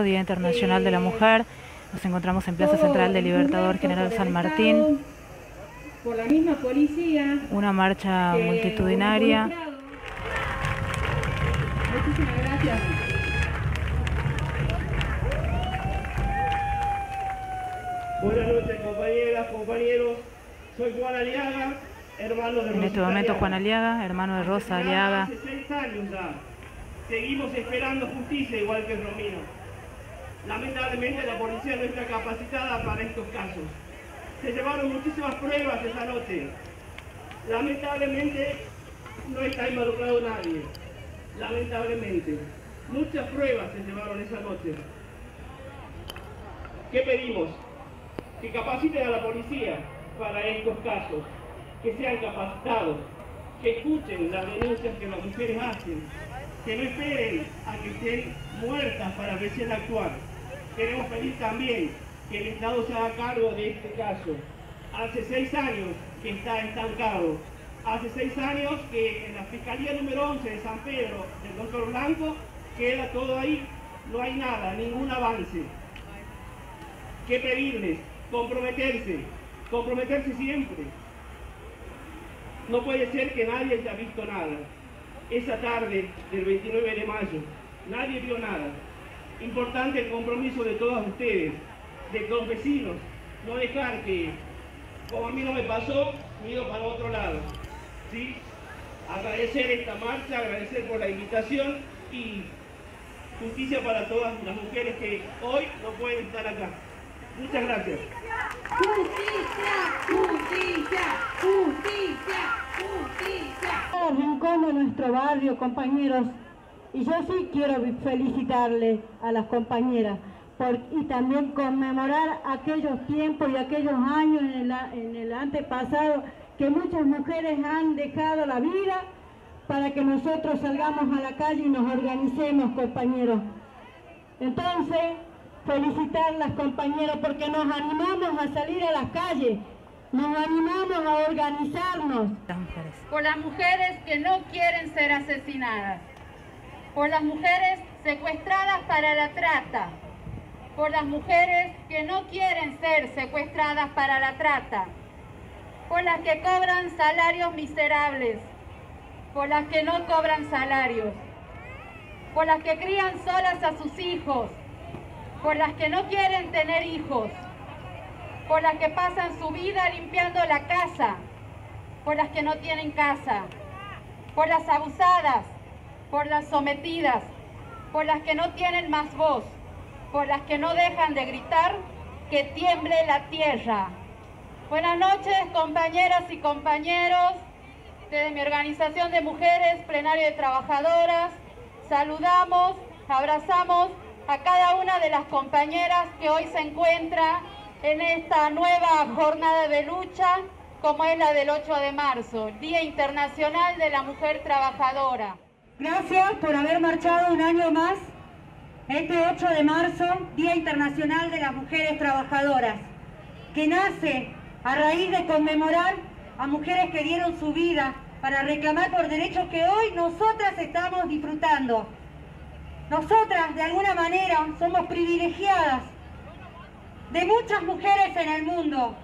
Día Internacional de la Mujer. Nos encontramos en Plaza Central del Libertador General San Martín. Por la misma policía. Una marcha multitudinaria. Muchísimas gracias. Buenas noches compañeras, compañeros. Soy Juan Aliaga, hermano de En este momento Juan Aliaga, hermano de Rosa Aliaga. Hace seis años ya. Seguimos esperando justicia igual que Romino. Lamentablemente la policía no está capacitada para estos casos. Se llevaron muchísimas pruebas esa noche. Lamentablemente no está involucrado nadie. Lamentablemente. Muchas pruebas se llevaron esa noche. ¿Qué pedimos? Que capaciten a la policía para estos casos. Que sean capacitados. Que escuchen las denuncias que las mujeres hacen. Que no esperen a que estén muertas para recién actuar queremos pedir también que el Estado se haga cargo de este caso. Hace seis años que está estancado. Hace seis años que en la Fiscalía número 11 de San Pedro, del doctor Blanco, queda todo ahí, no hay nada, ningún avance. ¿Qué pedirles? Comprometerse, comprometerse siempre. No puede ser que nadie haya visto nada. Esa tarde del 29 de mayo, nadie vio nada importante el compromiso de todos ustedes, de los vecinos, no dejar que, como a mí no me pasó, miro para otro lado. ¿sí? Agradecer esta marcha, agradecer por la invitación y justicia para todas las mujeres que hoy no pueden estar acá. Muchas gracias. Justicia, justicia, justicia, justicia. Rincón de nuestro barrio, compañeros, y yo sí quiero felicitarle a las compañeras por, y también conmemorar aquellos tiempos y aquellos años en el, en el antepasado que muchas mujeres han dejado la vida para que nosotros salgamos a la calle y nos organicemos, compañeros. Entonces, felicitar a las compañeras porque nos animamos a salir a las calles, nos animamos a organizarnos. Por las mujeres que no quieren ser asesinadas por las mujeres secuestradas para la trata, por las mujeres que no quieren ser secuestradas para la trata, por las que cobran salarios miserables, por las que no cobran salarios, por las que crían solas a sus hijos, por las que no quieren tener hijos, por las que pasan su vida limpiando la casa, por las que no tienen casa, por las abusadas, por las sometidas, por las que no tienen más voz, por las que no dejan de gritar, que tiemble la tierra. Buenas noches, compañeras y compañeros de mi organización de mujeres, plenario de trabajadoras. Saludamos, abrazamos a cada una de las compañeras que hoy se encuentra en esta nueva jornada de lucha, como es la del 8 de marzo, Día Internacional de la Mujer Trabajadora. Gracias por haber marchado un año más este 8 de marzo, Día Internacional de las Mujeres Trabajadoras, que nace a raíz de conmemorar a mujeres que dieron su vida para reclamar por derechos que hoy nosotras estamos disfrutando. Nosotras, de alguna manera, somos privilegiadas de muchas mujeres en el mundo